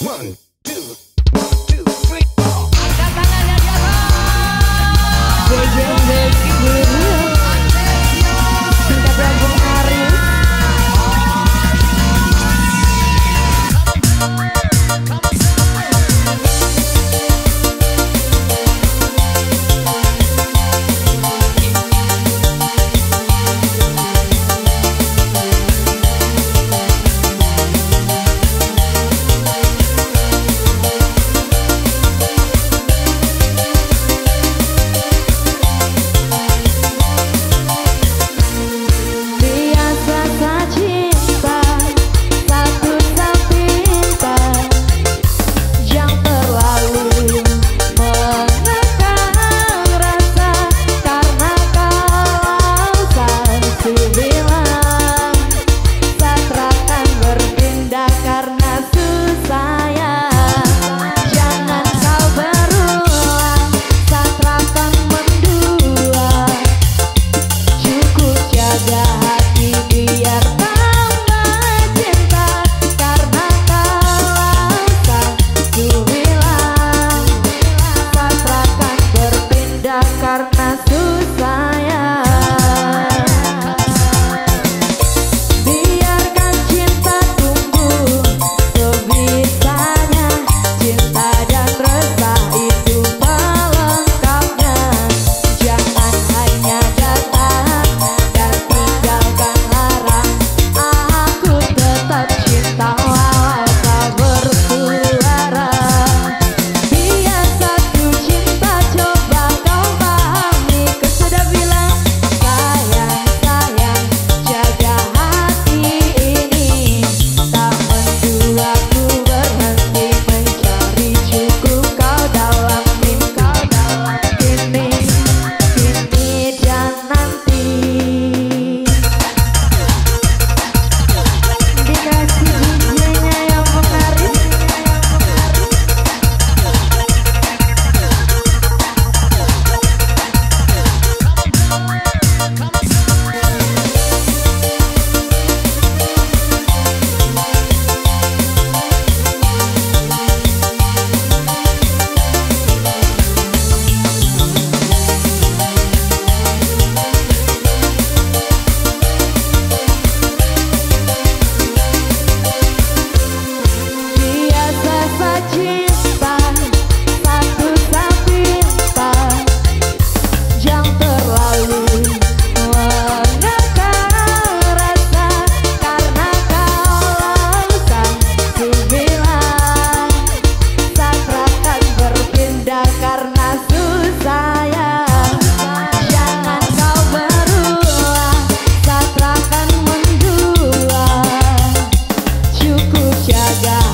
One, jaga Cukup